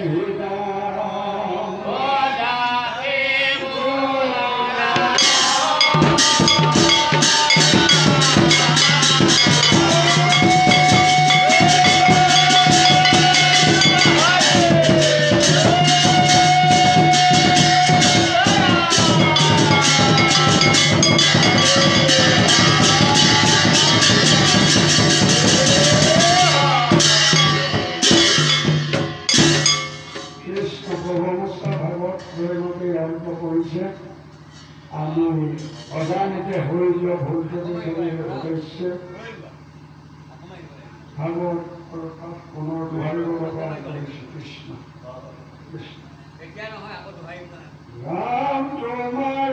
Hey, প্রভাবিত করেছে। আমি অজানিতে হইল ভবিষ্যতে চলে উদ্দেশ্যে কৃষ্ণ। রাম তোমার